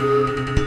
Música